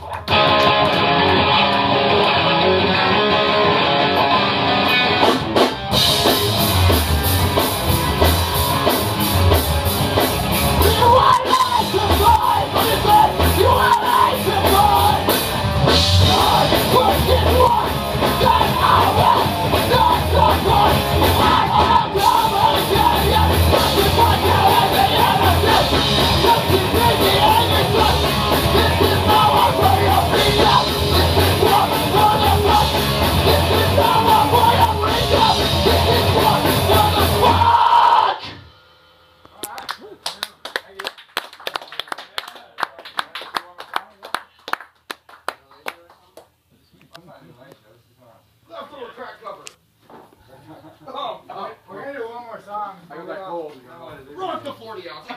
Gracias.